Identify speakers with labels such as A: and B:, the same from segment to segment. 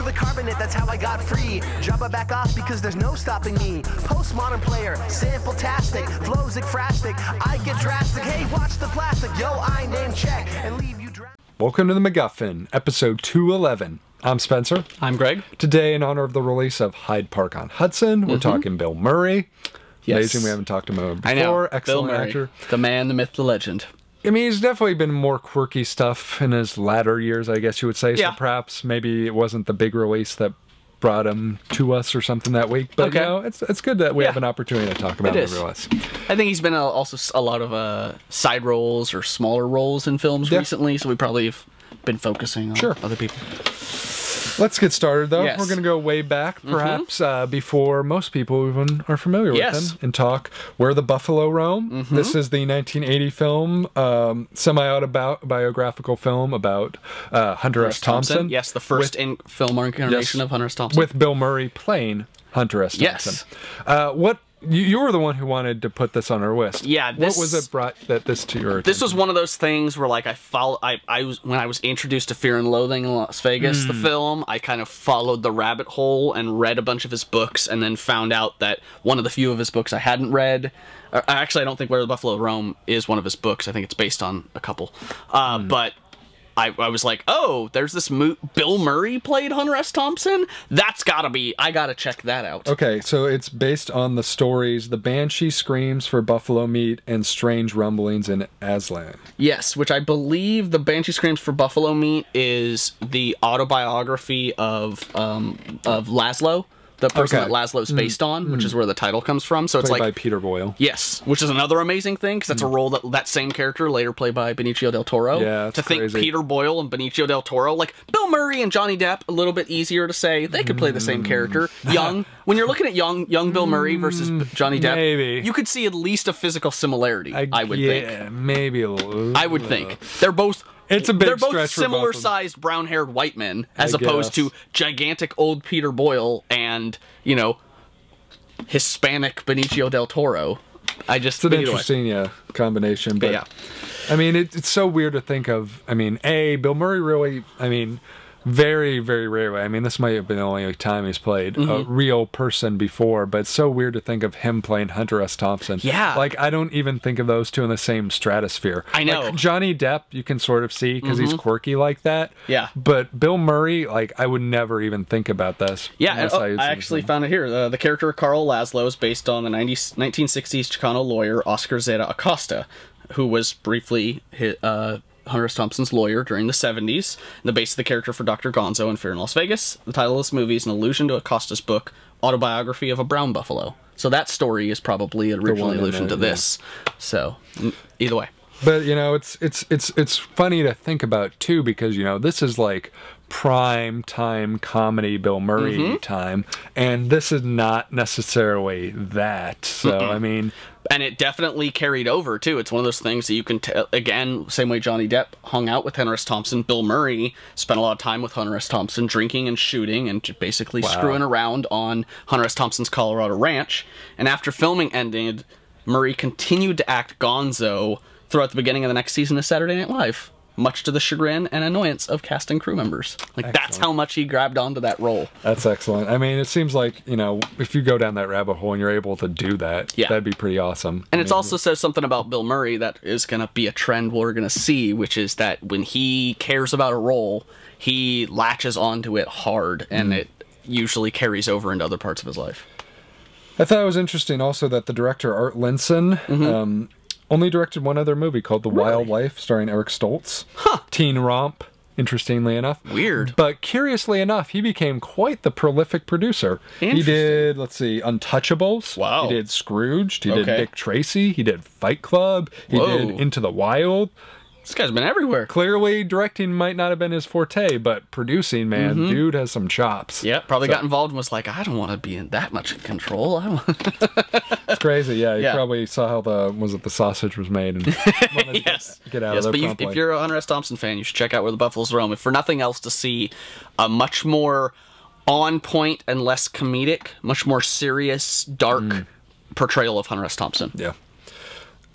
A: through the carbonite, that's how I got free. Jabba back off because there's no stopping me. Postmodern player, sample-tastic, flows ekphrastic. I get drastic. Hey, watch the plastic. Yo, I name check and leave you dra-
B: Welcome to the MacGuffin, episode 211. I'm Spencer.
C: I'm Greg.
B: Today, in honor of the release of Hyde Park on Hudson, we're mm-hmm. talking Bill Murray.
C: Yes.
B: Amazing, we haven't talked to him before.
C: I know.
B: Excellent
C: Bill Murray,
B: actor.
C: The man, the myth, the legend.
B: I mean, he's definitely been more quirky stuff in his latter years, I guess you would say.
C: Yeah.
B: So perhaps maybe it wasn't the big release that brought him to us or something that week. But
C: Okay.
B: you know, it's it's good that we
C: Yeah.
B: have an opportunity to talk about
C: It is.
B: nevertheless.
C: I think he's been uh, also a lot of uh, side roles or smaller roles in films
B: Yeah.
C: recently, so we probably have been focusing on
B: Sure.
C: other people.
B: Let's get started, though.
C: Yes. Mm-hmm.
B: We're going to go way back, perhaps, uh, before most people even are familiar
C: Yes. Mm-hmm.
B: with him, and talk Where the Buffalo Roam. This is the 1980 film, um, semi-autobiographical film about uh, Hunter S. Thompson.
C: Yes, the first in film incarnation
B: Yes.
C: of Hunter S. Thompson.
B: with Bill Murray playing Hunter S.
C: Yes.
B: Thompson. Uh, what you, you were the one who wanted to put this on our list.
C: Yeah,
B: what was it brought that this to your?
C: this was one of those things where like I follow I, I was when I was introduced to Fear and Loathing in Las Vegas, the film, I kind of followed the rabbit hole and read a bunch of his books and then found out that one of the few of his books I hadn't read uh, actually I don't think Where the Buffalo Roam is one of his books. I think it's based on a couple. Uh, but I, I was like, oh, there's this mo- Bill Murray played Hunter S. Thompson. That's gotta be. I gotta check that out.
B: Okay, so it's based on the stories "The Banshee Screams for Buffalo Meat" and "Strange Rumblings in Aztlan."
C: Yes, which I believe the Banshee Screams for Buffalo Meat is the autobiography of um of Laszlo, the person
B: Okay.
C: that Laszlo's mm. based on, which is mm. where the title comes from. So it's
B: Played
C: like
B: by Peter Boyle.
C: Yes, which is another amazing thing because that's a mm. role that that same character later played by Benicio del Toro.
B: Yeah, it's
C: to think
B: crazy.
C: Peter Boyle and Benicio del Toro, like Bill Murray and Johnny Depp, a little bit easier to say they could play the same character. Young, when you're looking at young young Bill Murray versus Johnny Depp,
B: maybe.
C: you could see at least a physical similarity. I, would think.
B: yeah, maybe a little.
C: I would think they're both.
B: It's a big
C: They're both
B: for both
C: similar-sized, brown-haired white men, as
B: I
C: opposed
B: guess.
C: to gigantic old Peter Boyle and you know Hispanic Benicio del Toro. I just
B: It's an interesting, yeah, combination. But
C: yeah.
B: I mean, it, it's so weird to think of. I mean, a Bill Murray really. I mean, very, very rarely. I mean, this might have been the only time he's played a
C: Mm-hmm.
B: real person before. But it's so weird to think of him playing Hunter S. Thompson.
C: Yeah.
B: like I don't even think of those two in the same stratosphere.
C: I know.
B: Like, Johnny Depp, you can sort of see because he's quirky like that.
C: Mm-hmm. Yeah.
B: But Bill Murray, like, I would never even think about this.
C: Yeah, and, oh,
B: had
C: I actually found it here. Uh, the character Carl Laszlo is based on the 90, 1960s Chicano lawyer Oscar Zeta Acosta, who was briefly hi uh, Hunter S. Thompson's lawyer during the 70s. The base of the character for Dr. Gonzo in Fear in Las Vegas. The title of this movie is an allusion to Acosta's book, Autobiography of a Brown Buffalo. So that story is probably an original
B: one
C: allusion
B: there,
C: to
B: yeah.
C: this. So, either way.
B: But you know, it's it's it's it's funny to think about too because you know this is like prime time comedy Bill Murray
C: Mm-hmm.
B: time, and this is not necessarily that. So I mean,
C: and it definitely carried over too. It's one of those things that you can tell. Again, same way Johnny Depp hung out with Hunter S. Thompson, Bill Murray spent a lot of time with Hunter S. Thompson, drinking and shooting and basically screwing around on Hunter S. Thompson's Colorado ranch. And after filming ended, Murray continued to act Gonzo throughout the beginning of the next season of Saturday Night Live. Much to the chagrin and annoyance of cast and crew members. Like, that's how much he grabbed onto that role.
B: that's excellent. I mean, it seems like you know if you go down that rabbit hole and you're able to do that,
C: Yeah.
B: that'd be pretty awesome.
C: And it also says something about Bill Murray that is going to be a trend we're going to see, which is that when he cares about a role, he latches onto it hard, and it usually carries over into other parts of his life.
B: I thought it was interesting also that the director Art Linson
C: Mm-hmm.
B: um, only directed one other movie called The Wild Life, starring Eric Stoltz. Huh. Teen romp. Interestingly enough,
C: Weird.
B: But curiously enough, he became quite the prolific producer. He did, let's see, Untouchables.
C: Wow.
B: He did Scrooged. He did Dick Tracy. He did Fight Club. He
C: Whoa.
B: did Into the Wild.
C: This guy's been everywhere.
B: Clearly, directing might not have been his forte, but producing, man, dude has some chops.
C: Yeah, probably
B: So-
C: got involved and was like, I don't want to be in that much control. I don't.
B: It's crazy. Yeah, you
C: Yeah.
B: probably saw how the was it the sausage was made and
C: yes.
B: get out
C: yes,
B: of there
C: but you, if you're a Hunter S. Thompson fan, you should check out Where the Buffaloes Roam. If for nothing else, to see a much more on point and less comedic, much more serious, dark
B: Mm.
C: portrayal of Hunter S. Thompson.
B: Yeah.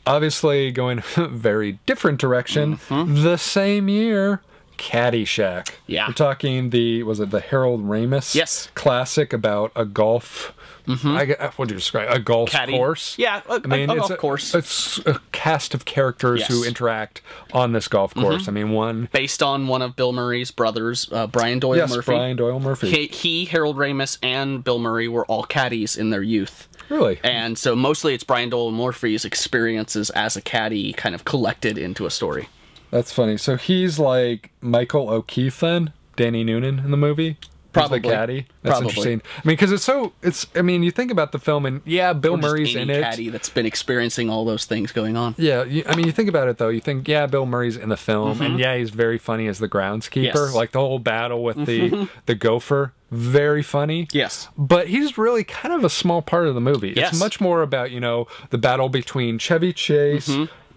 B: Obviously, going a very different direction.
C: Mm-hmm.
B: The same year, Caddyshack.
C: Yeah.
B: We're talking the was it the Harold Ramis?
C: Yes.
B: Classic about a golf. I gue- what do you describe a golf
C: Caddy.
B: course?
C: Yeah, a- a- a golf course.
B: It's a cast of characters who
C: Yes. Mm-hmm.
B: interact on this golf course. I mean, one
C: Based on one of Bill Murray's brothers, uh, Brian Doyle
B: yes,
C: Murray.
B: Brian Doyle Murray.
C: He, he, Harold Ramis, and Bill Murray were all caddies in their youth.
B: Really?
C: And so mostly it's Brian Doyle Murray's experiences as a caddy kind of collected into a story.
B: That's funny. So he's like Michael O'Keefe then, Danny Noonan in the movie. He's
C: Probably.
B: caddy. That's
C: Probably.
B: interesting. I mean, because it's so it's. I mean, you think about the film, and yeah, Bill
C: Or just
B: Murray's
C: any
B: in it.
C: caddy that's been experiencing all those things going on.
B: Yeah, you, I mean, you think about it though. You think, yeah, Bill Murray's in the film, and yeah, he's very funny as the groundskeeper.
C: Mm-hmm. Yes.
B: Like the whole battle with the the gopher, very funny.
C: Yes.
B: but he's really kind of a small part of the movie.
C: Yes.
B: It's much more about you know the battle between Chevy Chase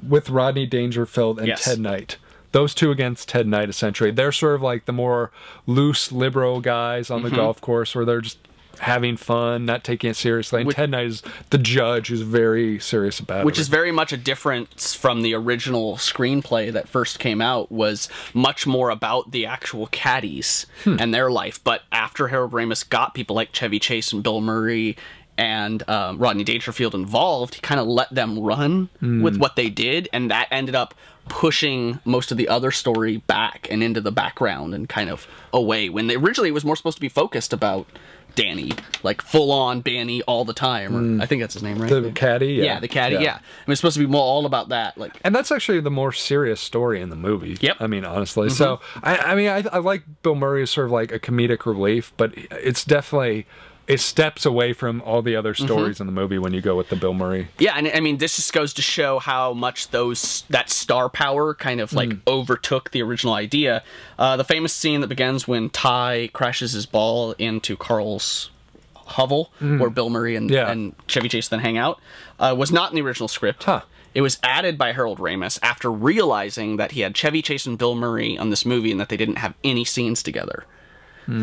B: with Rodney Dangerfield and
C: Mm-hmm. Yes.
B: Ted Knight. Those two against Ted Knight, essentially. They're sort of like the more loose, liberal guys on the
C: Mm-hmm.
B: golf course where they're just having fun, not taking it seriously. And
C: Which-
B: Ted Knight is the judge who's very serious about it.
C: which is very much a difference from the original screenplay that first came out was much more about the actual caddies and their life but after harold ramis got people like chevy chase and bill murray and um, rodney dangerfield involved he kind of let them run with what they did and that ended up pushing most of the other story back and into the background and kind of away when they, originally it was more supposed to be focused about danny like full on danny all the time or, hmm. i think that's his name right
B: the caddy. Yeah,
C: yeah, the caddy. Yeah. I mean, it's supposed to be more all about that. Like,
B: And that's actually the more serious story in the movie.
C: Yep.
B: I mean, honestly. Mm-hmm. So, I, I mean, I, I like Bill Murray as sort of like a comedic relief, but it's definitely it steps away from all the other
C: Mm-hmm.
B: stories in the movie when you go with the Bill Murray.
C: yeah, and I mean, this just goes to show how much those that star power kind of like overtook the original idea. Uh, the famous scene that begins when Ty crashes his ball into Carl's hovel, where Bill Murray and,
B: Yeah.
C: and Chevy Chase then hang out, uh, was not in the original script.
B: Huh.
C: It was added by Harold Ramis after realizing that he had Chevy Chase and Bill Murray on this movie and that they didn't have any scenes together.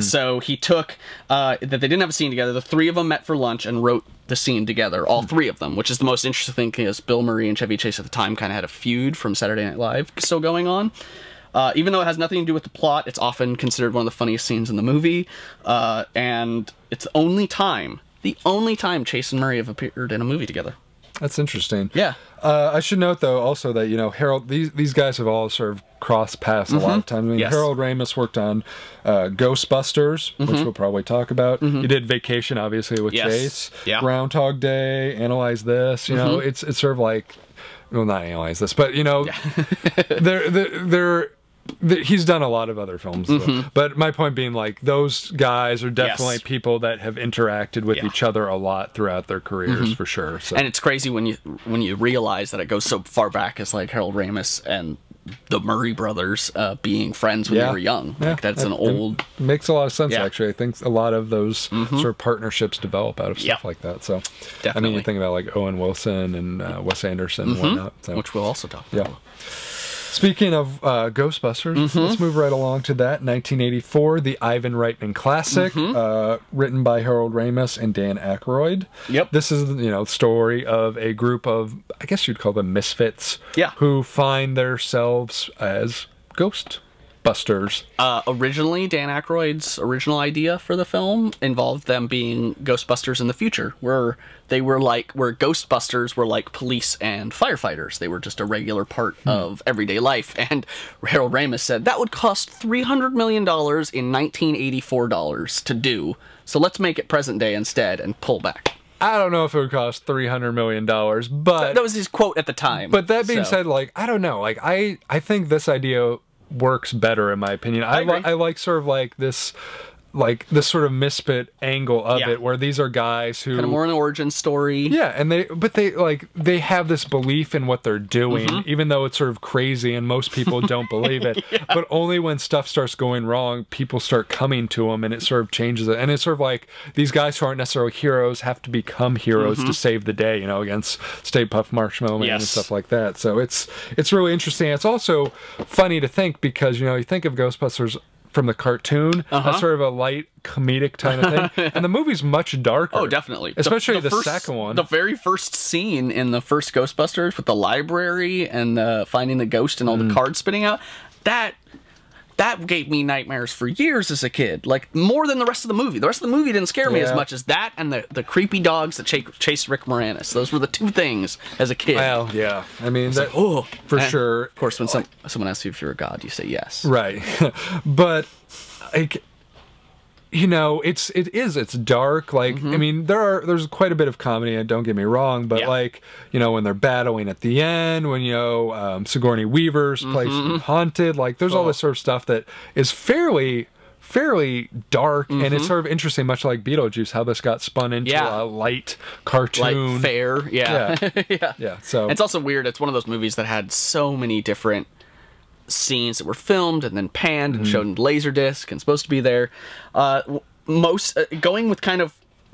C: So he took uh, that they didn't have a scene together. The three of them met for lunch and wrote the scene together, all three of them, which is the most interesting thing because Bill Murray and Chevy Chase at the time kind of had a feud from Saturday Night Live still going on. Uh, even though it has nothing to do with the plot, it's often considered one of the funniest scenes in the movie, uh, and it's the only time, the only time Chase and Murray have appeared in a movie together.
B: That's interesting.
C: Yeah.
B: Uh, I should note though also that you know Harold these these guys have all sort of crossed paths a lot of times. I mean,
C: Mm-hmm. Yes.
B: Harold Ramis worked on uh, Ghostbusters, which we'll probably talk about. He did Vacation, obviously, with
C: Mm-hmm. Yes.
B: Chase.
C: Yeah.
B: Groundhog Day, Analyze This. You know, it's it's sort of like well, not analyze this, but you know, they're they're. they're th- He's done a lot of other films, though. but my point being, like those guys are definitely
C: Mm-hmm. Yes.
B: people that have interacted with
C: Yeah. Mm-hmm.
B: each other a lot throughout their careers, for sure. So
C: And it's crazy when you when you realize that it goes so far back as like Harold Ramis and the Murray brothers uh, being friends when
B: Yeah.
C: they were young.
B: Yeah,
C: Like that's an old
B: It makes a lot of sense.
C: Mm-hmm.
B: actually. I think a lot of those sort of partnerships develop out of stuff like that. So, I mean,
C: Definitely.
B: you think about like Owen Wilson and uh, Wes Anderson and whatnot. So.
C: Mm-hmm. which we'll also talk
B: yeah. Speaking of uh, Ghostbusters,
C: Mm-hmm.
B: let's move right along to that. 1984, the Ivan Reitman classic,
C: Mm-hmm.
B: uh, written by Harold Ramis and Dan Aykroyd.
C: Yep.
B: This is, you know, story of a group of, I guess you'd call them misfits.
C: Yeah.
B: Who find themselves as ghost busters.
C: Uh, originally, Dan Aykroyd's original idea for the film involved them being Ghostbusters in the future, where they were like, where Ghostbusters were like police and firefighters. They were just a regular part of everyday life. And Harold Ramis said that would cost $300 million in 1984 dollars to do. So let's make it present day instead and pull back.
B: I don't know if it would cost three hundred million dollars, but
C: That was his quote at the time.
B: but that being
C: So-
B: said, like I don't know, like I I think this idea works better in my opinion. I, li- I like sort of like this like this sort of misfit angle of
C: Yeah.
B: it where these are guys who
C: kind of more an origin story.
B: yeah, and they but they like they have this belief in what they're doing,
C: Mm-hmm.
B: even though it's sort of crazy and most people don't believe it. But only when stuff starts going wrong, people start coming to them, and it sort of changes it. And it's sort of like these guys who aren't necessarily heroes have to become heroes to save the day, you know, against Stay Puft Marshmallow Man and
C: Mm-hmm.
B: Stuff like that. So it's it's really interesting. It's also funny to think because you know you think of Ghostbusters. From the cartoon,
C: Uh-huh.
B: that's sort of a light comedic kind of thing, and the movie's much darker.
C: Oh, definitely.
B: especially the,
C: first-
B: second one.
C: The very first scene in the first Ghostbusters with the library and uh, finding the ghost and all
B: Mm.
C: the cards spitting out. That that gave me nightmares for years as a kid. Like more than the rest of the movie. The rest of the movie didn't scare me as much as that and the, the creepy dogs that chase, chase Rick Moranis. Those were the two things as a kid.
B: Well, yeah. I mean, that,
C: oh,
B: for
C: And,
B: sure.
C: Of course, when some, someone asks you if you're a god, you say yes.
B: Right. but like you know, it's it is it's dark. Like I mean, there are there's quite a bit of comedy. And don't get me wrong, but
C: Mm-hmm. Yeah.
B: like you know when they're battling at the end, when you know um, Sigourney Weaver's place
C: Mm-hmm.
B: haunted, like there's all
C: Oh.
B: this sort of stuff that is fairly fairly dark and
C: Mm-hmm.
B: it's sort of interesting much like beetlejuice how this got spun into
C: Yeah.
B: a light
C: Like
B: cartoon
C: fair, yeah.
B: yeah
C: yeah.
B: yeah so
C: It's also weird. It's one of those movies that had so many different scenes that were filmed and then panned
B: Mm-hmm.
C: and shown in laserdisc and supposed to be there. Uh, most uh, going with kind of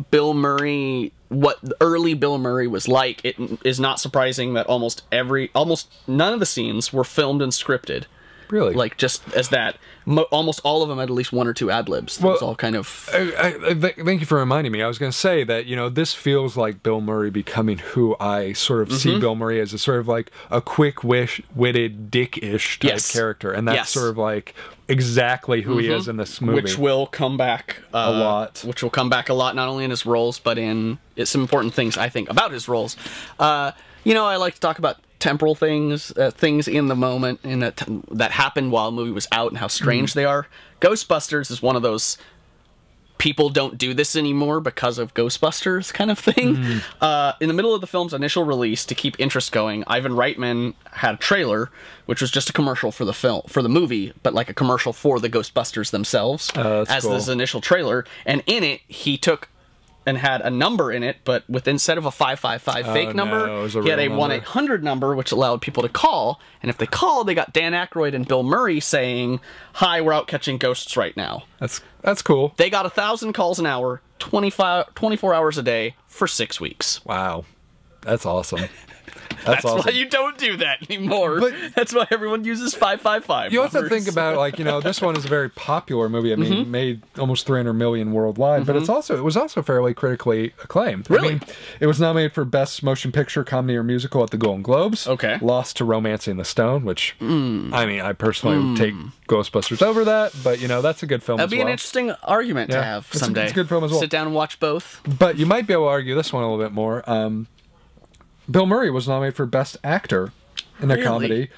C: Bill Murray, what early Bill Murray was like. It is not surprising that almost every, almost none of the scenes were filmed and scripted.
B: Really
C: Like just as that, Mo- almost all of them had at least one or two ad libs. Was
B: Well,
C: all kind of
B: I, I, th- thank you for reminding me. I was going to say that you know this feels like Bill Murray becoming who I sort of see
C: Mm-hmm.
B: Bill Murray as a sort of like a quick wish witted dick-ish type
C: Yes.
B: character, and that's
C: Yes. Mm-hmm.
B: sort of like exactly who he is in this movie.
C: which will come back uh,
B: A lot.
C: Which will come back a lot, not only in his roles, but in some important things I think about his roles. Uh, you know, I like to talk about temporal things, uh, things in the moment, and that that happened while the movie was out, and how strange they are. Ghostbusters is one of those people don't do this anymore because of Ghostbusters kind of thing. Uh, in the middle of the film's initial release, to keep interest going, Ivan Reitman had a trailer, which was just a commercial for the film for the movie, but like a commercial for the Ghostbusters themselves
B: that's
C: as
B: cool.
C: this initial trailer. And in it, he took and had a number in it, but with instead of a 555 fake
B: Oh,
C: number,
B: no, a
C: he had a
B: real
C: 1
B: number.
C: 800 number, which allowed people to call. And if they called, they got Dan Aykroyd and Bill Murray saying, Hi, we're out catching ghosts right now.
B: that's that's cool.
C: They got a thousand calls an hour, 25, 24 hours a day for six weeks.
B: Wow, that's awesome. That's,
C: That's
B: awesome.
C: why you don't do that anymore.
B: But-
C: That's why everyone uses 555.
B: You also think about like you know this one is a very popular movie. I mean,
C: Mm-hmm.
B: made almost 300 million worldwide, but it's also it was also fairly critically acclaimed. I
C: Really?
B: mean, it was nominated for best motion picture, comedy, or musical at the Golden Globes.
C: Okay. Hmm.
B: lost to *Romancing the Stone*, which I mean, I personally would take *Ghostbusters* over that, but you know that's a good film
C: That'd be
B: well.
C: an interesting argument to
B: Yeah.
C: have
B: It's a-
C: someday.
B: it's a good film as well.
C: Sit down and watch both.
B: But you might be able to argue this one a little bit more. Um, Bill Murray was nominated for Best Actor in a
C: Really?
B: comedy,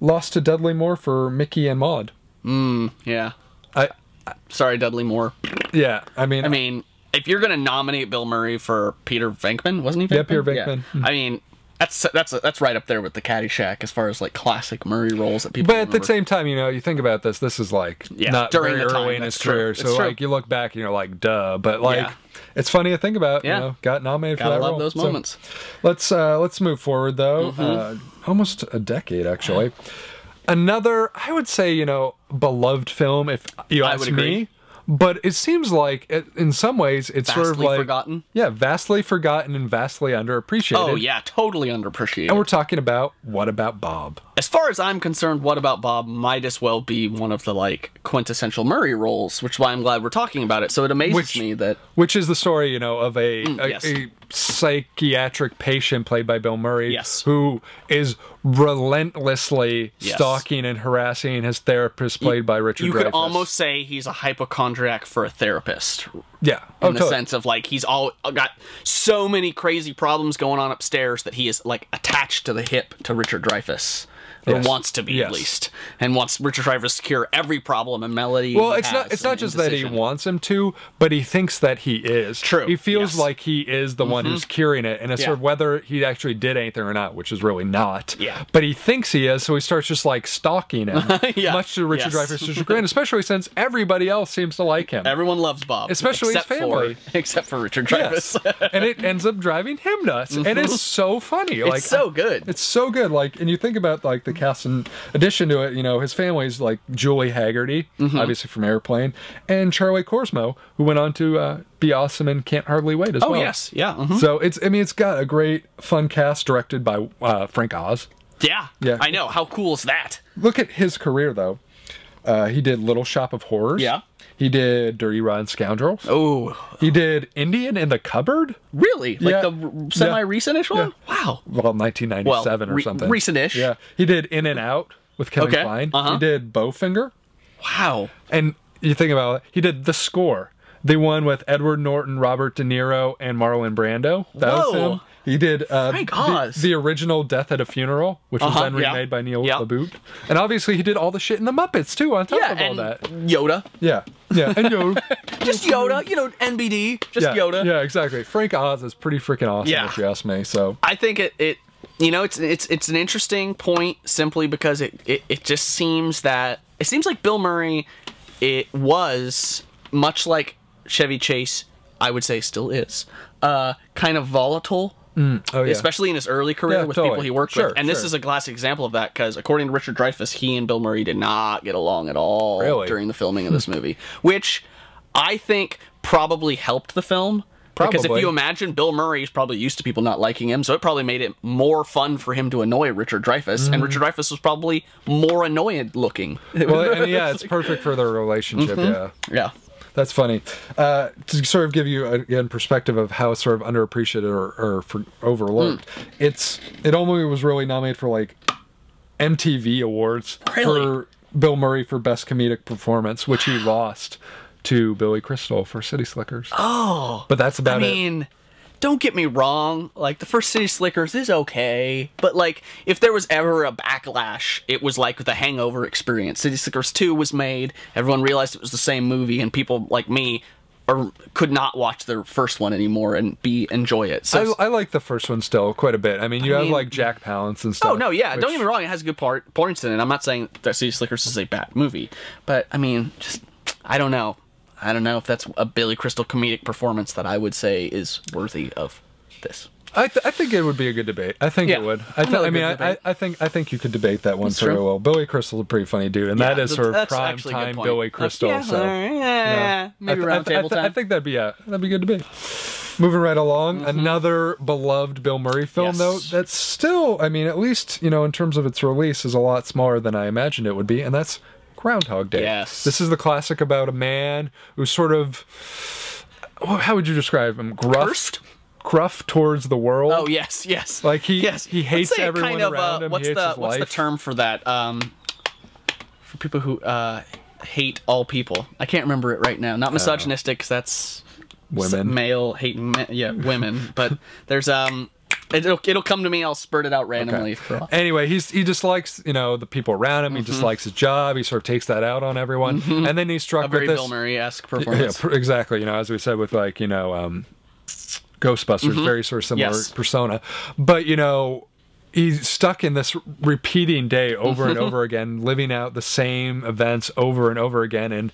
B: lost to Dudley Moore for *Mickey and Maude*.
C: Hmm, yeah.
B: I uh,
C: Sorry, Dudley Moore.
B: yeah, I mean,
C: I mean, if you're gonna nominate Bill Murray for Peter Venkman, wasn't he? Venkman?
B: Yeah, Peter Venkman.
C: I mean, that's that's that's right up there with the Caddyshack as far as like classic Murray roles that people.
B: But at the same time, you know, you think about this. This is like
C: Yeah,
B: not
C: during
B: very
C: the time,
B: early in his
C: true.
B: career, so like you look back and you're like, duh. But like,
C: Yeah.
B: it's funny to think about.
C: Yeah.
B: You know, got nominated
C: Gotta
B: for that
C: love
B: role.
C: those
B: So,
C: moments.
B: let's uh let's move forward though.
C: Mm-hmm.
B: Uh, almost a decade actually. Another, I would say, you know, beloved film. If you ask me. But it seems like, it, in some ways, it's sort of like
C: forgotten?
B: Yeah, vastly forgotten and vastly underappreciated.
C: Oh yeah, totally underappreciated.
B: And we're talking about what about Bob?
C: as far as I'm concerned, What About Bob might as well be one of the like quintessential Murray roles, which is why I'm glad we're talking about it. So it amazes
B: Which-
C: me that
B: which is the story, you know, of a, a,
C: Mm, yes.
B: a psychiatric patient played by Bill Murray,
C: Yes.
B: who is relentlessly
C: Yes.
B: stalking and harassing his therapist, played by Richard.
C: you could almost say he's a hypochondriac for a therapist
B: yeah,
C: in
B: oh,
C: the
B: totally.
C: sense of like he's all got so many crazy problems going on upstairs that he is like attached to the hip to Richard Dreyfuss. Or
B: Yes.
C: wants to be
B: Yes.
C: at least, and wants Richard Dreyfuss to cure every problem and melody.
B: Well, it's not it's not just that he wants him to, but he thinks that he is.
C: True,
B: He feels
C: yes. Mm-hmm.
B: like he is the one who's curing it, and it's
C: Yeah.
B: sort of whether he actually did anything or not, which is really not.
C: Yeah.
B: But he thinks he is, so he starts just like stalking him,
C: Yeah.
B: much to Richard
C: Yes.
B: Chagrin, especially since everybody else seems to like him.
C: Everyone loves Bob,
B: Especially his family.
C: for, except for Richard
B: Yes.
C: Dreyfuss.
B: and it ends up driving him nuts. And it's so funny. Like
C: Mm-hmm. so good.
B: It's so good. Like, and you think about like the cast in addition to it, you know, his family's like Julie Hagerty,
C: Mm-hmm.
B: obviously from Airplane, and Charlie Korsmo, who went on to uh, be awesome and Can't Hardly Wait as
C: oh
B: well.
C: yes, yeah, mhm.
B: So it's, I mean, it's got a great fun cast directed by uh, Frank Oz.
C: yeah,
B: Yeah.
C: I know. How cool is that?
B: Look at his career though. Uh, he did Little Shop of Horrors.
C: Yeah.
B: He did Dirty Rotten Scoundrels.
C: Oh,
B: He did Indian in the Cupboard.
C: really? Like
B: Yeah.
C: the semi-recent-ish one? Wow.
B: well, 1997
C: Well,
B: or something.
C: recent-ish.
B: Yeah, he did In and Out with Kevin
C: Okay,
B: Kline.
C: uh-huh.
B: He did Bowfinger.
C: Wow.
B: And you think about it, he did the score. The one with Edward Norton, Robert De Niro, and Marlon Brando. That was
C: Whoa.
B: him. He did uh,
C: Frank
B: the, the original Death at a Funeral, which was
C: Uh-huh,
B: then
C: yeah.
B: remade by Neil
C: Yeah.
B: LaBute. And obviously, he did all the shit in the Muppets too. On top
C: Yeah,
B: of all that,
C: Yoda.
B: yeah, yeah, and Yoda.
C: Just Yoda. You know, NBD. Just
B: yeah,
C: Yoda.
B: Yeah, exactly. Frank Oz is pretty freaking awesome,
C: Yeah.
B: if you ask me. So
C: I think it, it you know it's it's it's an interesting point simply because it, it it just seems that it seems like Bill Murray it was much like Chevy Chase I would say still is uh kind of volatile
B: oh yeah,
C: especially in his early career
B: Yeah,
C: with
B: totally.
C: people he worked
B: Sure,
C: with and this is a classic example of that because according to Richard Dreyfuss he and Bill Murray did not get along at all
B: Really?
C: during the filming of this movie which I think probably helped the film because if you imagine Bill Murray's probably used to people not liking him, so it probably made it more fun for him to annoy Richard Dreyfuss, and Richard Dreyfuss was probably more annoyed looking.
B: Mm. well, yeah, it's perfect for their relationship.
C: Mm-hmm.
B: Yeah.
C: yeah.
B: That's funny. Uh, to sort of give you again perspective of how sort of underappreciated or, or for, overlooked,
C: Hmm.
B: it's it only was really nominated for like MTV awards
C: Really?
B: for Bill Murray for best comedic performance, which he lost to Billy Crystal for City Slickers.
C: Oh,
B: but that's
C: I
B: about it.
C: Don't get me wrong. Like the first City Slickers is okay, but like if there was ever a backlash, it was like the Hangover experience. City Slickers Two was made. Everyone realized it was the same movie, and people like me. Or could not watch the first one anymore and be enjoy it. So
B: I, I like the first one still quite a bit. I mean, you have
C: mean-
B: like Jack Palance and oh, stuff.
C: Oh no, yeah.
B: which-
C: Don't get me wrong; it has a good part points in it. I'm not saying that City Slickers is a bad movie, but I mean, just I don't know. I don't know if that's a Billy Crystal comedic performance that I would say is worthy of this.
B: I, th- I think it would be a good debate. I think
C: Yeah,
B: it would. I, th- I mean, I, I. I think I think you could debate that one
C: That's
B: very well. Billy Crystal's a pretty funny dude, and that
C: Yeah,
B: is sort of prime
C: actually a good
B: time
C: point.
B: Billy
C: That's-
B: Crystal.
C: yeah,
B: so
C: yeah, maybe
B: I, th-
C: around
B: I,
C: table
B: I, I think that'd be yeah, that'd be a good debate. Moving right along, mm-hmm. another beloved Bill Murray film.
C: Yes.
B: though that's still, I mean, at least you know, in terms of its release, is a lot smaller than I imagined it would be, and that's Groundhog Day.
C: Yes.
B: this is the classic about a man who's sort of, oh, how would you describe him? Gruff,
C: Cursed?
B: gruff towards the world.
C: Oh yes, yes.
B: Like, he-
C: yes.
B: he
C: Let's
B: hates
C: say
B: everyone
C: kind of,
B: around
C: uh,
B: him,
C: What's the what's the term for that? Um, for people who uh, hate all people, I can't remember it right now. Not misogynistic, 'cause that's
B: Women.
C: male hating, yeah, women. but there's um, it'll it'll come to me. I'll spurt it out randomly. For,
B: Anyway, he's he just likes you know the people around him. He just likes his job. He sort of takes that out on everyone, and then he's struck
C: Mm-hmm. a very
B: with this.
C: Bill Murray esque performance.
B: pr- exactly. You know, as we said with like you know, um, Ghostbusters, very sort of similar
C: Mm-hmm. Yes.
B: persona, but you know. He's stuck in this repeating day over and over again, living out the same events over and over again, and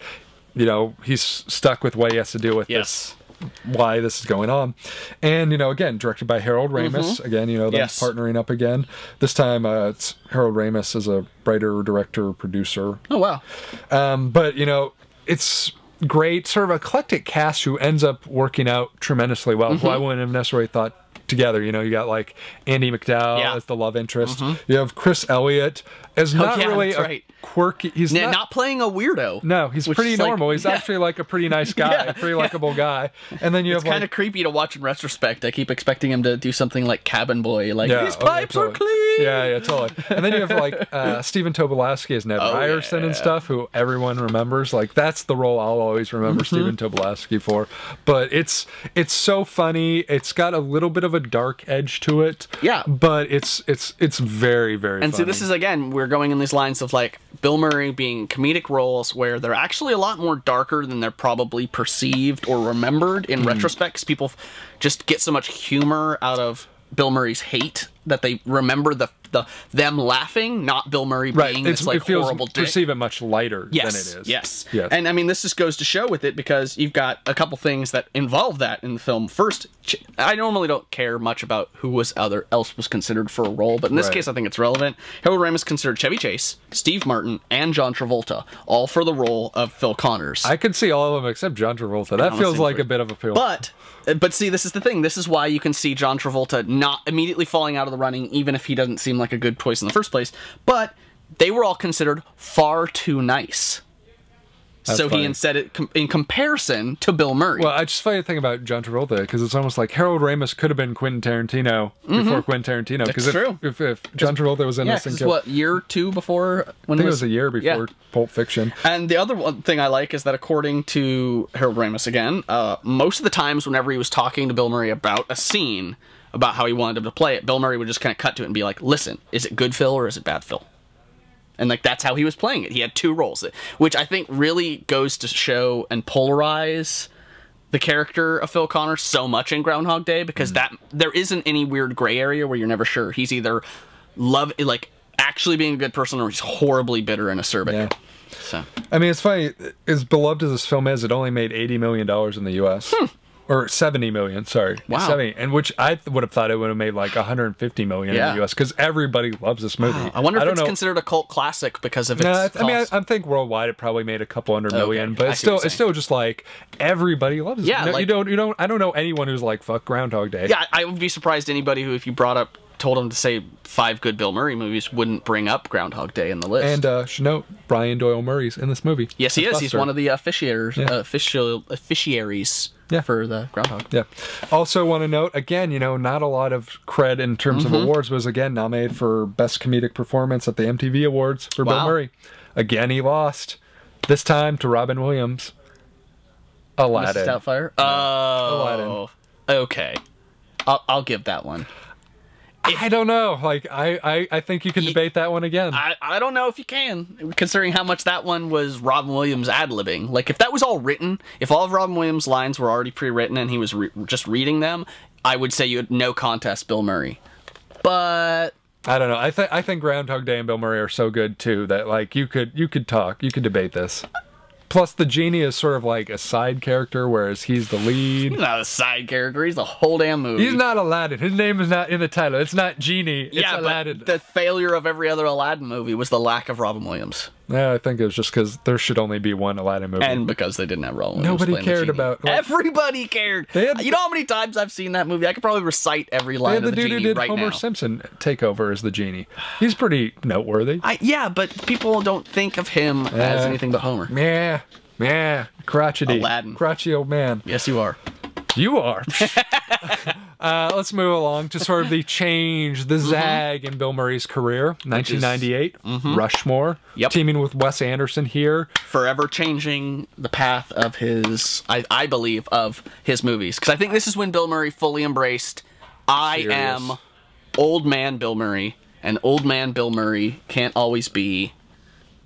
B: you know he's stuck with what he has to do with
C: Yes.
B: this why this is going on. And, you know, again, directed by Harold Ramis. Again, you know,
C: Mm-hmm. Yes.
B: partnering up again. This time uh, it's Harold Ramis as a writer, director, producer.
C: Oh wow.
B: Um, but, you know, it's great, sort of eclectic cast who ends up working out tremendously well, who I
C: Mm-hmm.
B: wouldn't have necessarily thought together. You know, you got like Andie MacDowell
C: Yeah. Mm-hmm.
B: as the love interest. You have Chris Elliott as not
C: yeah,
B: really a
C: right.
B: quirky. He's
C: N-
B: not,
C: not, playing a weirdo.
B: no, he's pretty
C: is like-
B: normal. he's
C: yeah.
B: actually like a pretty nice guy, a pretty likable guy. And then you
C: It's
B: have
C: kind
B: like
C: of creepy to watch in retrospect. I keep expecting him to do something like Cabin Boy, like these
B: oh,
C: pipes are clean.
B: Yeah, yeah, totally. And then you have like uh, Stephen Tobolowsky as Ned
C: Oh,
B: Ryerson and stuff, who everyone remembers. Like that's the role I'll always remember
C: Mm-hmm.
B: Stephen Tobolowsky for. But it's it's so funny. It's got a little bit of a dark edge to it.
C: Yeah.
B: But it's it's it's very very.
C: And so this is again, we're going in these lines of like Bill Murray being comedic roles where they're actually a lot more darker than they're probably perceived or remembered in hmm. retrospect. 'cause people just get so much humor out of Bill Murray's hate that they remember the the them laughing, not Bill Murray
B: right.
C: being
B: It's,
C: this like
B: it feels
C: horrible dick.
B: perceive it much lighter
C: Yes,
B: than it is.
C: yes,
B: Yes.
C: And I mean, this just goes to show with it because you've got a couple things that involve that in the film. First, I normally don't care much about who was other else was considered for a role, but in this
B: Right.
C: case, I think it's relevant. Harold Ramis considered Chevy Chase, Steve Martin, and John Travolta all for the role of Phil Connors.
B: I could see all of them except John Travolta. That feels like a bit of a film.
C: But but see, this is the thing. This is why you can see John Travolta not immediately falling out of the running, even if he doesn't seem like a good choice in the first place. But they were all considered far too nice. so
B: funny.
C: he instead it com- in comparison to Bill Murray.
B: Well, I just find the thing about John Travolta because it's almost like Harold Ramis could have been Quentin Tarantino before Quentin Tarantino. Because if,
C: Mm-hmm. true.
B: if if John Travolta was in
C: yeah,
B: this, and
C: what year two before when
B: I think it was a year
C: yeah.
B: before Pulp Fiction.
C: And the other one thing I like is that according to Harold Ramis again, uh, most of the times whenever he was talking to Bill Murray about a scene, about how he wanted him to play it, Bill Murray would just kind of cut to it and be like, "Listen, is it good Phil or is it bad Phil?" And like that's how he was playing it. He had two roles, which I think really goes to show and polarize the character of Phil Connor so much in Groundhog Day because mm. that there isn't any weird gray area where you're never sure. He's either love like actually being a good person or he's horribly bitter and acerbic.
B: Yeah.
C: So
B: I mean, it's funny. As beloved as this film is, it only made eighty million dollars in the U.S. Hmm. Or seventy million, sorry.
C: Wow.
B: seventy, and which I would have thought it would have made like one hundred and fifty million in the U.S. because everybody loves this movie.
C: I wonder if
B: don't
C: it's
B: know.
C: considered a cult classic because of its.
B: No, I, I mean, I. I think worldwide it probably made a couple hundred million, but it's still it's still just like everybody loves it.
C: Yeah,
B: No, you don't you don't I don't know anyone who's like fuck Groundhog Day.
C: yeah, I would be surprised anybody who, if you brought up, told him to say five good Bill Murray movies, wouldn't bring up Groundhog Day in the list.
B: And uh, should note Brian Doyle Murray's in this movie.
C: yes, he is. He's one of the officiators,
B: Yeah.
C: uh, official officiaries
B: Yeah.
C: for the Groundhog.
B: Yeah. Also, want to note again, you know, not a lot of cred in terms
C: Mm-hmm.
B: of awards was again nominated for best comedic performance at the MTV Awards for Bill
C: Wow.
B: Murray. Again, he lost. This time to Robin Williams.
C: Mrs.
B: Aladdin.
C: Doubtfire. Oh,
B: Aladdin.
C: okay. I'll, I'll give that one.
B: I don't know. Like, I, I, I think you can debate that one again.
C: I, I don't know if you can, considering how much that one was Robin Williams ad libbing. Like, if that was all written, if all of Robin Williams' lines were already pre written and he was re- just reading them, I would say you had no contest, Bill Murray. But
B: I don't know. I think I think Groundhog Day and Bill Murray are so good too that like you could you could talk, you could debate this. Plus, the genie is sort of like a side character, whereas he's the lead.
C: he's not a side character, he's the whole damn movie.
B: He's not Aladdin. His name is not in the title. It's not Genie. It's
C: yeah,
B: Aladdin.
C: but the failure of every other Aladdin movie was the lack of Robin Williams.
B: Yeah, I think it was just because there should only be one Aladdin movie.
C: And because they didn't have Williams.
B: Nobody cared
C: genie.
B: about- like-
C: Everybody cared.
B: They had-
C: you know how many times I've seen that movie? I could probably recite every line
B: had the
C: of the
B: dude who did
C: right
B: Homer
C: now.
B: Simpson take over as the genie. He's pretty noteworthy.
C: I, yeah, but people don't think of him as anything but Homer.
B: Yeah, yeah, crotchety,
C: Aladdin.
B: crotchety old man.
C: Yes, you are.
B: You are. uh, let's move along to sort of the change,
C: Mm-hmm.
B: the zag in Bill Murray's career. 1998, Rushmore,
C: Mm-hmm. Yep.
B: teaming with Wes Anderson here.
C: Forever changing the path of his, I, I believe, of his movies. Because I think this is when Bill Murray fully embraced I
B: Serious.
C: am old man Bill Murray, and old man Bill Murray can't always be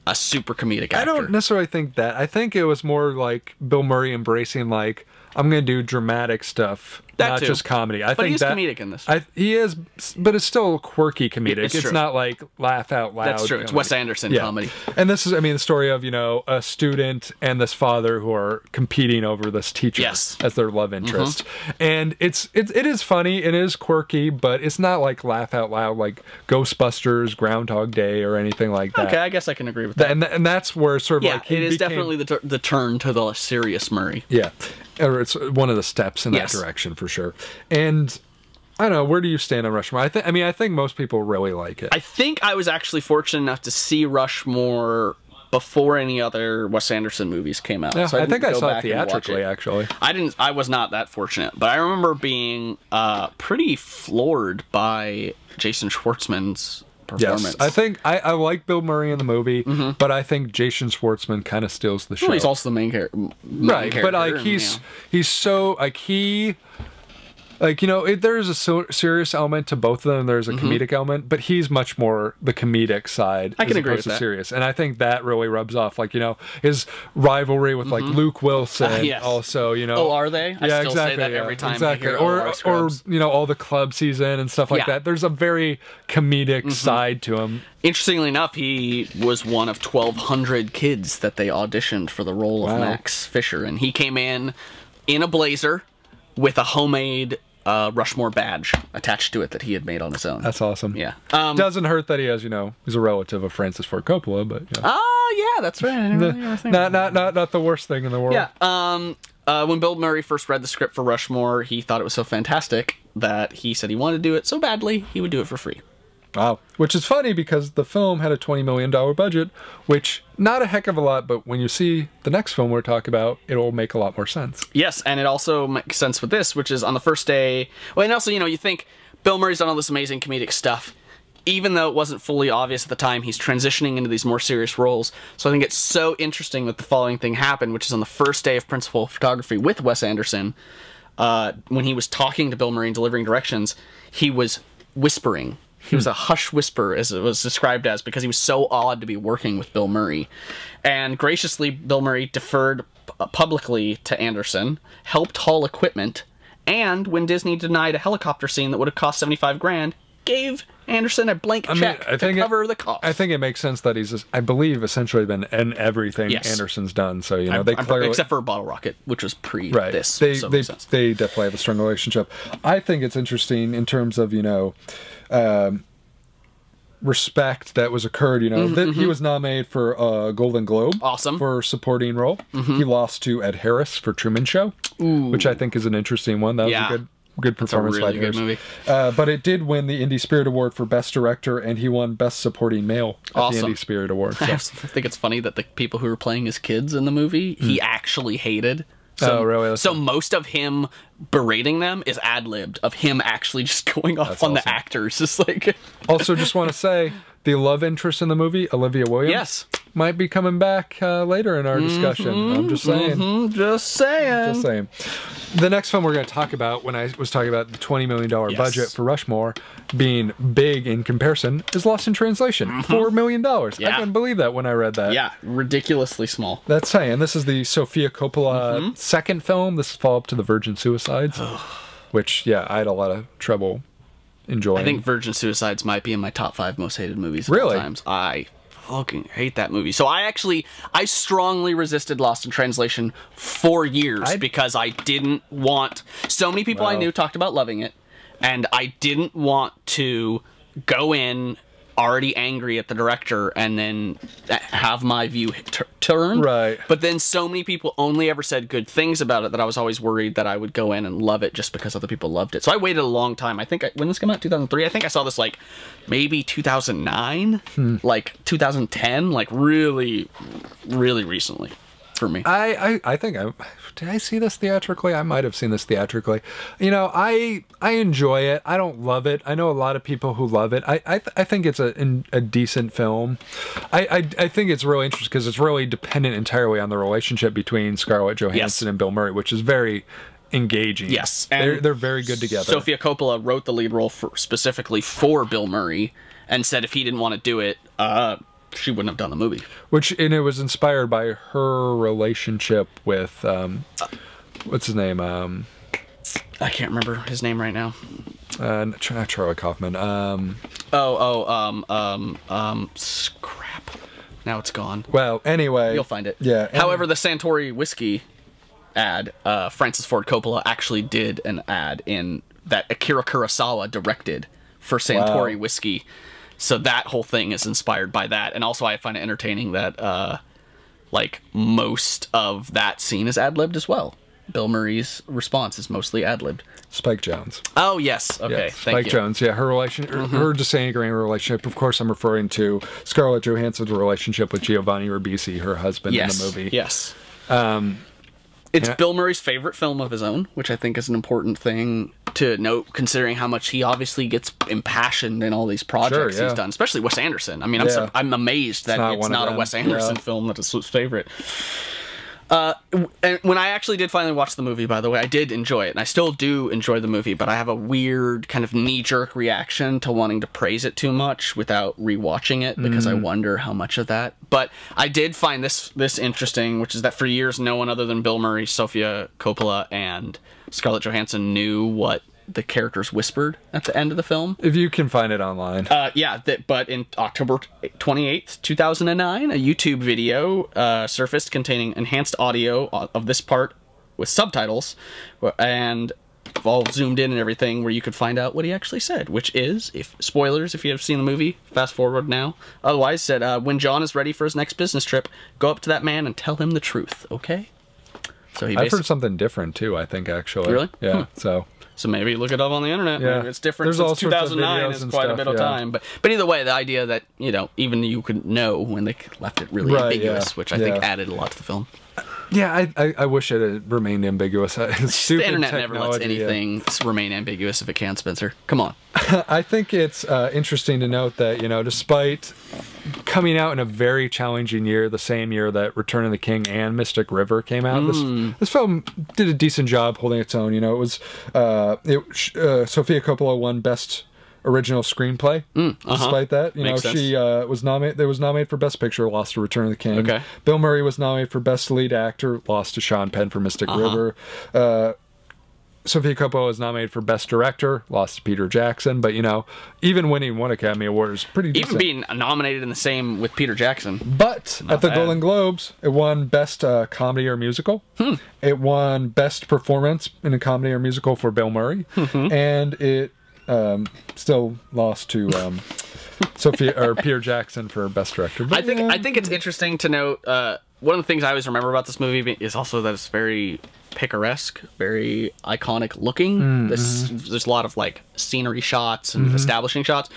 C: a super comedic actor.
B: I don't necessarily think that. I think it was more like Bill Murray embracing like I'm going to do dramatic stuff,
C: That
B: not
C: too.
B: just comedy. I
C: But
B: think
C: he's
B: that,
C: comedic in this.
B: I, he is, but it's still quirky comedic.
C: It's
B: It's, not like laugh out loud.
C: That's true. It's
B: comedy.
C: Wes Anderson comedy.
B: And this is, I mean, the story of you know a student and this father who are competing over this teacher
C: Yes. Mm-hmm.
B: as their love interest, and it's it, it is funny, it is quirky, but it's not like laugh out loud like Ghostbusters, Groundhog Day, or anything like that.
C: Okay, I guess I can agree with that.
B: And, and that's where sort of
C: yeah,
B: like he
C: it is
B: became-
C: definitely the, the turn to the serious Murray.
B: yeah, or it's one of the steps in that
C: Yes.
B: direction for sure. And I don't know, where do you stand on Rushmore? I think I mean I think most people really like it.
C: I think I was actually fortunate enough to see Rushmore before any other Wes Anderson movies came out.
B: yeah,
C: so
B: I,
C: didn't
B: think I saw it
C: back and watch
B: theatrically
C: it.
B: actually.
C: I didn't. I was not that fortunate, but I remember being uh, pretty floored by Jason Schwartzman's performance.
B: Yes, I think I, I like Bill Murray in the movie, mm-hmm. but I think Jason Schwartzman kind of steals the show.
C: Well, he's also the main, char- main
B: right,
C: character.
B: but like he's
C: know.
B: he's so like he. Like you know, it, there's a so, serious element to both of them. There's a comedic element, but he's much more the comedic side.
C: Mm-hmm. I can agree with that.
B: serious, and I think that really rubs off. Like you know, his rivalry with like Luke Wilson.
C: Ah, yes.
B: Also, you know.
C: Oh, are they? I
B: yeah,
C: still say
B: exactly.
C: that
B: yeah,
C: every time
B: exactly. or
C: OR
B: you know all the club season and stuff like
C: Yeah. Mm-hmm.
B: that. There's a very comedic side to him.
C: Interestingly enough, he was one of 1,200 kids that they auditioned for the role of Max Fisher, and he came in in a blazer with a homemade uh, Rushmore badge attached to it that he had made on his own.
B: That's awesome.
C: yeah. Um,
B: Doesn't hurt that he has, you know, he's a relative of Francis Ford Coppola, but yeah.
C: oh yeah, that's right. Didn't really
B: not not not not the worst thing in the world.
C: Yeah. Um. Uh, when Bill Murray first read the script for Rushmore, he thought it was so fantastic that he said he wanted to do it so badly he would do it for free.
B: Wow. Which is funny because the film had a $20 million budget, which not a heck of a lot, but when you see the next film we're talking about, it'll make a lot more sense.
C: Yes, and it also makes sense with this, which is on the first day. Well, and also, you know, you think Bill Murray's done all this amazing comedic stuff. Even though it wasn't fully obvious at the time, he's transitioning into these more serious roles. So I think it's so interesting that the following thing happened, which is on the first day of principal photography with Wes Anderson. Uh, when he was talking to Bill Murray and delivering directions, he was whispering. He was hmm. a hush whisper, as it was described as, because he was so awed to be working with Bill Murray. And graciously, Bill Murray deferred publicly to Anderson, helped haul equipment, and when Disney denied a helicopter scene that would have cost 75 grand, gave Anderson a blank
B: I mean,
C: check
B: I think
C: to cover
B: it,
C: the cost.
B: I think it makes sense that he's, I believe, essentially been in everything
C: Yes.
B: Anderson's done. So you know
C: I'm-
B: they
C: I'm-
B: clearly
C: except for Bottle Rocket, which was pre
B: right.
C: this.
B: they
C: so
B: they they definitely have a strong relationship. I think it's interesting in terms of you know. Um, respect that was occurred you know that he was nominated for a golden globe
C: Mm-hmm, Awesome. Mm-hmm.
B: for supporting role he lost to ed harris for truman show which i think is an interesting one that
C: Yeah.
B: was a good good performance by
C: really good
B: Harris.
C: movie.
B: Uh, but it did win the Indie Spirit Award for Best Director, and he won Best Supporting Male at
C: Awesome.
B: the Indie Spirit Award.
C: I
B: So.
C: also think it's funny that the people who were playing his kids in the movie, he actually hated. So,
B: Hmm. Oh, really? That's-
C: So most of him berating them is ad libbed of him actually just going off
B: That's
C: on the actors. Just like
B: also, just want to say the love interest in the movie, Olivia Williams,
C: Yes.
B: Might be coming back uh, later in our discussion. I'm just saying.
C: Mm, just saying.
B: Just saying. The next film we're going to talk about, when I was talking about the $20 million
C: Yes.
B: budget for Rushmore being big in comparison, is Lost in Translation. $4 million. I
C: Mm-hmm.
B: Couldn't believe that when I read that.
C: Yeah, ridiculously small.
B: That's saying and this is the Sofia Coppola
C: Mm-hmm.
B: second film. This is follow up to the Virgin Suicides, which yeah, I had a lot of trouble enjoying.
C: I think Virgin Suicides might be in my top five most hated movies of
B: Really?
C: all times. I fucking hate that movie. So I actually I strongly resisted Lost in Translation for years
B: I-
C: because I didn't want so many people I knew talked about loving it and I didn't want to go in already angry at the director and then have my view turned.
B: Right.
C: But then so many people only ever said good things about it that I was always worried that I would go in and love it just because other people loved it. So I waited a long time. I think I, when this came out, 2003. I think I saw this like maybe 2009,
B: Hmm.
C: like 2010, like really, really recently for me.
B: I, I, I think I did I see this theatrically. I might have seen this theatrically. You know, I I enjoy it. I don't love it. I know a lot of people who love it. I I, th- I think it's a in- a decent film. I I, I think it's really interesting because it's really dependent entirely on the relationship between Scarlett Johansson
C: Yes.
B: and Bill Murray, which is very engaging.
C: Yes,
B: they're
C: and
B: they're very good together.
C: Sofia Coppola wrote the lead role for, specifically for Bill Murray and said if he didn't want to do it, uh, she wouldn't have done the movie.
B: which and it was inspired by her relationship with um, what's his name um,
C: I can't remember his name right now.
B: uh, not Charlie Kaufman. Um,
C: Oh, oh, um, um, um, scrap. Now it's gone.
B: well, anyway,
C: You'll find it.
B: Yeah.
C: However, the Suntory whiskey ad, uh, Francis Ford Coppola actually did an ad in that Akira Kurosawa directed for Suntory
B: Wow.
C: whiskey. So that whole thing is inspired by that. And also, I find it entertaining that, uh, like, most of that scene is ad libbed as well. Bill Murray's response is mostly ad libbed.
B: Spike Jonze.
C: Oh, yes. Okay.
B: Yeah,
C: Thank
B: Spike
C: you. Mm-hmm.
B: Jonze. Yeah, her relation, her- her disintegrating relationship. Of course, I'm referring to Scarlett Johansson's relationship with Giovanni Ribisi, her husband
C: yes.
B: in the movie.
C: Yes. It's
B: yeah.
C: Bill Murray's favorite film of his own, which I think is an important thing to note, considering how much he obviously gets impassioned in all these projects
B: Sure, yeah.
C: he's done, especially Wes Anderson. I mean, I'm
B: Yeah.
C: I'm amazed that
B: not
C: it's not a Wes Anderson film that is his favorite. Uh, and when I actually did finally watch the movie, by the way, I did enjoy it, and I still do enjoy the movie, but I have a weird kind of knee-jerk reaction to wanting to praise it too much without rewatching it because
B: Mm.
C: I wonder how much of that. But I did find this this interesting, which is that for years, no one other than Bill Murray, Sofia Coppola, and Scarlett Johansson knew what the characters whispered at the end of the film.
B: If you can find it online.
C: Uh, yeah, that, but in October 28th, 2009, a YouTube video uh, surfaced containing enhanced audio of this part with subtitles and all zoomed in and everything where you could find out what he actually said, which is, if spoilers, if you have seen the movie, fast forward now. Otherwise, said, uh, when John is ready for his next business trip, go up to that man and tell him the truth, okay? So he
B: I've heard something different too. I think actually.
C: Really?
B: Yeah.
C: Hmm.
B: So
C: So maybe look it up on the internet.
B: Yeah.
C: Maybe it's different
B: There's
C: since 2009.
B: videos
C: It's
B: and
C: quite a
B: stuff,
C: bit of
B: yeah.
C: time. But but either way, the idea that you know even you could know when they left it really
B: Right,
C: ambiguous,
B: yeah,
C: which I think added a lot to the film.
B: Yeah, I, I, I wish it had remained ambiguous.
C: The internet never lets anything remain ambiguous if it can, Spencer. Come on.
B: I think it's uh, interesting to note that you know, despite coming out in a very challenging year, the same year that Return of the King and Mystic River came out,
C: Hmm.
B: this this film did a decent job holding its own. You know, it was uh, it uh, Sofia Coppola won Best Original Screenplay. Despite that, you
C: Hmm, uh-huh. Makes
B: know,
C: sense.
B: she uh, was nominated. There was nominated for Best Picture, lost to Return of the King.
C: Okay.
B: Bill Murray was nominated for Best Lead Actor, lost to Sean Penn for Mystic
C: Uh-huh.
B: River. Sofia Coppola was nominated for Best Director, lost to Peter Jackson, but you know, even winning one Academy Award is pretty decent.
C: Even being nominated in the same with Peter Jackson.
B: but at the
C: bad.
B: Golden Globes, it won Best uh, Comedy or Musical. It won Best Performance in a Comedy or Musical for Bill Murray, and it um, still lost to um, Sofia or Peter Jackson for Best Director. But,
C: I think
B: yeah,
C: I think it's interesting to note. Uh, one of the things I always remember about this movie is also that it's very picaresque, very iconic looking. Mm-hmm. This there's a lot of like scenery shots and mm-hmm. establishing shots.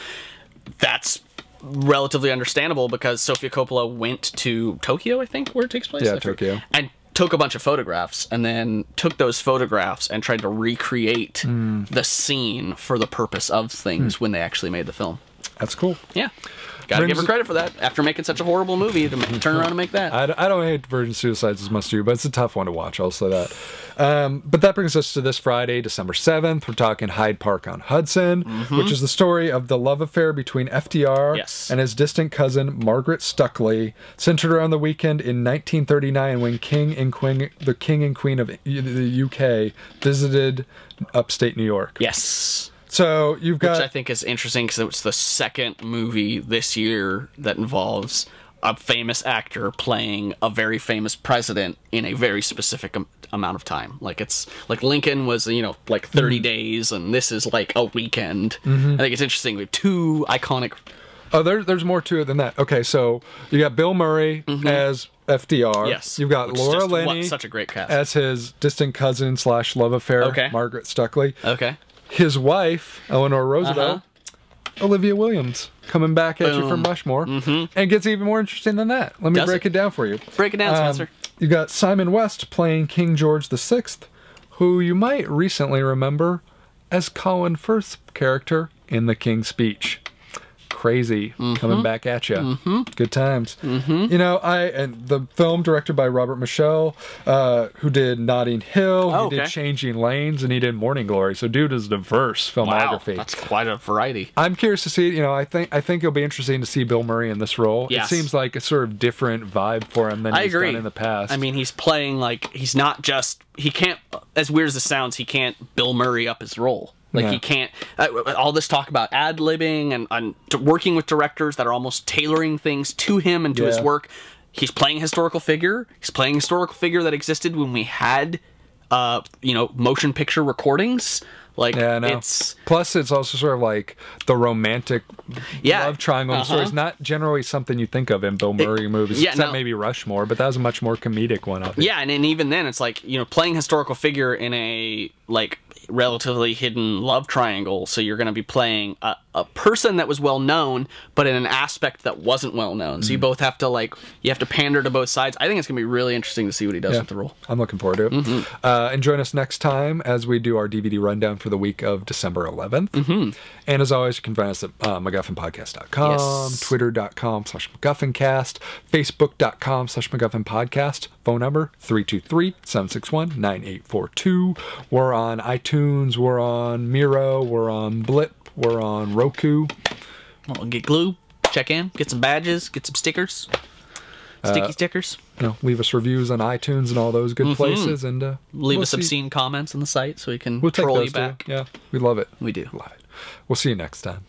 C: That's relatively understandable because Sofia Coppola went to Tokyo, I think, where it takes place.
B: Yeah,
C: I.
B: Tokyo.
C: and took a bunch of photographs and then took those photographs and tried to recreate mm. the scene for the purpose of things hmm. when they actually made the film.
B: that's cool.
C: Yeah. Gotta give her credit for that. After making such a horrible movie, to turn around and make that.
B: I, I don't hate Virgin Suicides as much as you, but it's a tough one to watch. I'll say that. Um, but that brings us to this Friday, December 7th. We're talking Hyde Park on Hudson, which is the story of the love affair between FDR
C: Yes.
B: and his distant cousin, Margaret Stuckley, centered around the weekend in 1939 when King and Queen, the King and Queen of the UK visited upstate New York.
C: yes.
B: So you've got.
C: Which I think is interesting because it's the second movie this year that involves a famous actor playing a very famous president in a very specific am- amount of time. Like it's like Lincoln was, you know, like 30 days, and this is like a weekend. I think it's interesting. We have two iconic.
B: Oh, there, there's more to it than that. Okay, so you got Bill Murray as FDR.
C: Mm-hmm. Yes.
B: You've got Laura
C: just, what,
B: Linney
C: such a great cast.
B: as his distant cousin slash love affair,
C: Okay.
B: Margaret Stuckley.
C: okay.
B: His wife, Eleanor Roosevelt, Olivia Williams, coming back at you from
C: Uh-huh.
B: Rushmore. Mm-hmm. And it gets even more interesting than that. Let me
C: Does
B: break
C: it?
B: it down for you.
C: Break it down,
B: Um,
C: Spencer.
B: You got Simon West playing King George VI, who you might recently remember as Colin Firth's character in The King's Speech. Crazy
C: Mm-hmm.
B: coming back at you. Good times. You know, I and the film directed by Robert Michell, uh, who did Notting Hill,
C: Oh,
B: he did. Changing Lanes, and he did Morning Glory. So, dude is diverse filmography. Wow.
C: That's quite a variety.
B: I'm curious to see. You know, I think I think it'll be interesting to see Bill Murray in this role.
C: Yes.
B: It seems like a sort of different vibe for him than
C: I
B: he's
C: agree.
B: done in the past.
C: I mean, he's playing like he's not just he can't. As weird as this sounds, he can't Bill Murray up his role. Like
B: Yeah.
C: he can't. Uh, all this talk about ad libbing and, and working with directors that are almost tailoring things to him and to his work. He's playing a historical figure. He's playing a historical figure that existed when we had, uh, you know, motion picture recordings. Like
B: Yeah, know.
C: it's
B: Plus, it's also sort of like the romantic
C: Yeah.
B: love triangle
C: Uh-huh.
B: story. It's not generally something you think of in Bill Murray movies,
C: yeah,
B: except
C: no.
B: maybe Rushmore, but that was a much more comedic one. Obviously.
C: Yeah, and, and even then, it's like you know playing historical figure in a like relatively hidden love triangle. So you're going to be playing a, a person that was well known, but in an aspect that wasn't well known.
B: Mm.
C: So you both have to like you have to pander to both sides. I think it's going to be really interesting to see what he does
B: Yeah.
C: with the role.
B: I'm looking forward to it.
C: Mm-hmm.
B: Uh, and join us next time as we do our DVD rundown for the week of December 11th. Mm-hmm. And as always, you can find us at uh, MacGuffinPodcast.com,
C: Yes.
B: Twitter.com slash MacGuffinCast, Facebook.com slash MacGuffinPodcast, phone number 323-761-9842. We're on iTunes, we're on Miro, we're on Blip, we're on Roku.
C: Well, GetGlue, check in, get some badges, get some stickers,
B: Uh,
C: sticky stickers.
B: You know, leave us reviews on iTunes and all those good places, and uh,
C: Mm-hmm. Leave
B: we'll
C: us
B: see-
C: obscene comments on the site so we can
B: We'll
C: troll you
B: too.
C: back.
B: Yeah, we love it.
C: We do.
B: Love it. We'll see you next time.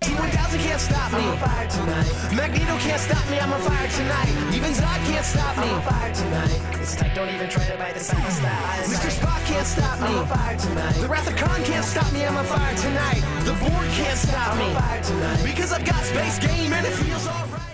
A: T-1000 can't stop me. I'm on fire tonight. Magneto can't stop me. I'm on fire tonight. Even Zod can't stop me. I'm on fire tonight. It's tight. Don't even try to bite the side style. Mr. Spock can't stop me. I'm on fire tonight. The Wrath of Khan can't stop me. I'm on fire tonight. The Borg can't stop me. I'm on fire tonight. Because I've got space game and it feels alright.